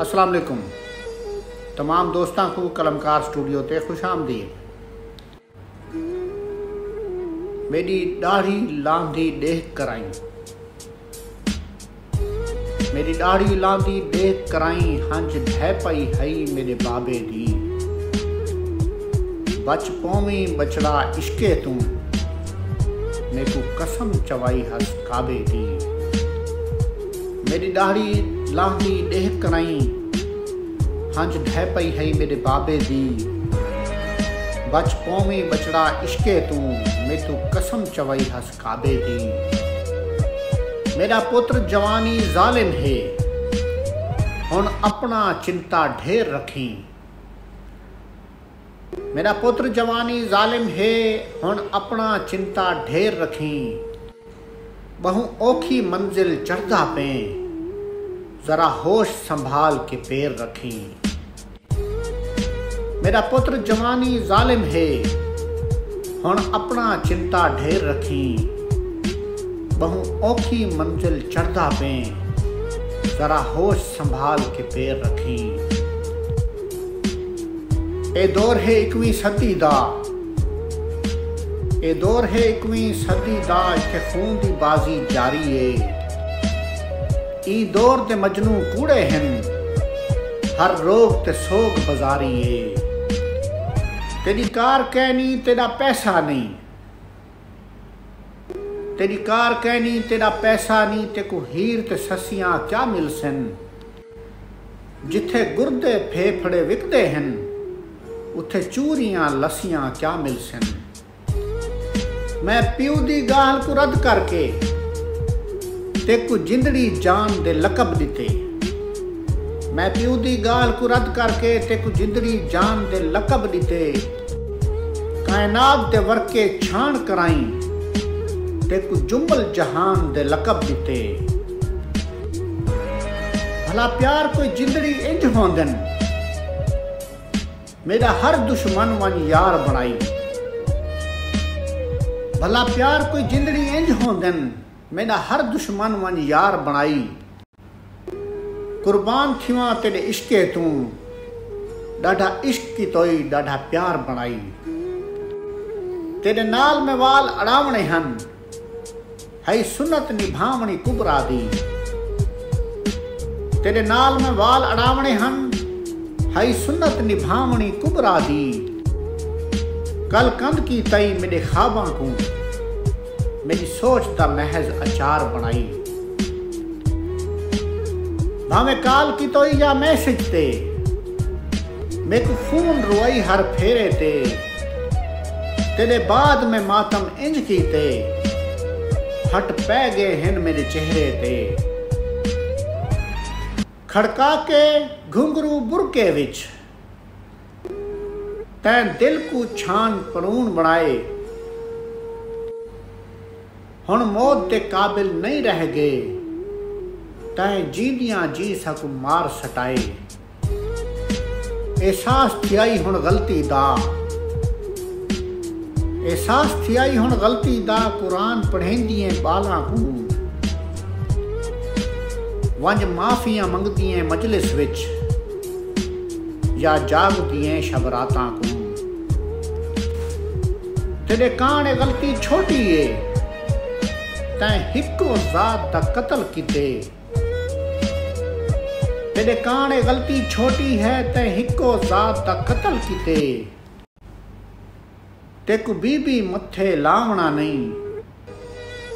अस्सलाम वालेकुम तमाम दोस्तों को कलमकार स्टूडियो ते खुश आमदीद। मेरी दाढ़ी लांदी देख कराई। मेरी दाढ़ी लांदी देख कराई हंज ढह पई हई मेरे बाबे दी। बच पौवी बचड़ा इश्के तू, मेकू कसम चवाई हस काबे दी। मेरी दाढ़ी लांदी देख कराई। हंज ढह पई हई मेरे बाबे दी। बच पौवी बचड़ा इश्के तू मैं तू कसम चवाई हस काबे दी। मेरा पुत्र जवानी जालिम है, हुन अपना चिंता ढेर रखी। मेरा पुत्र जवानी जालिम है, हुन अपना चिंता ढेर रखी। बहु औखी मंजिल चढ़दा पे। जरा होश संभाल के पैर रखी। मेरा पुत्र जवानी जालिम है। हुन अपना चिंता ढेर रखी। बहु औखी मंजिल चढ़दा पे। जरा होश संभाल के पैर रखी। ए दौर है इकवी सदी दा। ए दौर है इकवी सदी दा, इत्थे खून दी बाजी जारी है। ਦੌਰ ਤੇ ਮਜਨੂ ਕੂੜੇ ਹਨ। ਹਰ ਰੋਗ ਤੇ ਸੋਗ ਬਜ਼ਾਰੀ ਏ ਤੇਰੀ ਕਾਰ ਕਹਿਣੀ ਤੇਰਾ ਪੈਸਾ ਨਹੀਂ। ਤੇਰੀ ਕਾਰ ਕਹਿਣੀ ਤੇਰਾ ਪੈਸਾ ਨਹੀਂ ਤੇ ਕੋ ਹੀਰ ਤੇ ਸਸੀਆਂ ਕਿਆ ਮਿਲ ਸਨ ਜਿੱਥੇ ਗੁਰਦੇ ਫੇਫੜੇ ਵਿਕਦੇ ਹਨ, ਉੱਥੇ ਚੂਰੀਆਂ ਲਸੀਆਂ ਕਿਆ ਮਿਲ ਸਨ ਮੈਂ ਪਿਉ ਦੀ ਗਾਲ ਕੋ ਰੱਦ ਕਰਕੇ जान दे लकब दिते। मैं प्यू दी गाल को रद्द करके ते को जिंदड़ी जान दे लकब दिते। कायनात दे वर्के छान कराई ते को जुम्बल जहान दे लकब दिते। भला प्यार कोई जिंदड़ी इंज होंदन? मेरा हर दुश्मन वन यार बनाई भला प्यार कोई जिंदड़ी इंज होंदन? मेरा हर दुश्मन वन यार बनाई। कुर्बान थिवा तेरे इश्के तू। ॾाढा इश्क की तोई ॾाढा प्यार बनाई। तेरे नाल में वाल अड़ावणे हन। हई सुनत निभावणी कुबरा दी। तेरे नाल में वाल अड़ावणे हन। हई सुनत निभावणी कुबरा दी। कल कंद की तई मेरे ख्वाबा को। मेरी सोच दा महज अचार बनाई भावे काल की तोई या मैसेज ते मेरे खून रोई हर फेरे ते तेरे बाद में मातम इंज की ते हट पै गए हैं मेरे चेहरे ते खड़का के घुंगरू बुरके विच तैं दिल को छान परूण बनाए ਹੁਣ ਮੌਤ ਦੇ ਕਾਬਿਲ ਨਹੀਂ ਰਹਿ ਗਏ ਤੈ ਜੀਵਿਆਂ ਜੀ ਸਕ ਮਾਰ ਸਟਾਏ ਅਹਿਸਾਸ ਥਿਆਈ ਹੁਣ ਗਲਤੀ ਦਾ ਅਹਿਸਾਸ ਥਿਆਈ ਹੁਣ ਗਲਤੀ ਦਾ ਕੁਰਾਨ ਪੜ੍ਹੇਂਦੀਆਂ ਬਾਲਾਂ ਨੂੰ ਵੰਜ ਮਾਫੀਆਂ ਮੰਗਦੀਆਂ ਮਜਲਿਸ ਵਿੱਚ ਜਾਂ ਜਾਗਦੀਆਂ ਸ਼ਬਰਾਤਾਂ ਨੂੰ ਤੇਰੇ ਕਾਣੇ ਗਲਤੀ ਛੋਟੀ ਏ तैं हिको ज़ात दा कत्ल किते। तेरे काने गलती छोटी है, तैं हिको ज़ात दा कत्ल किते। तेकु बीबी मथे लावना नहीं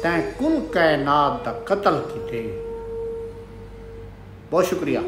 तैं कुल कैनात का कत्ल किते। बहुत शुक्रिया।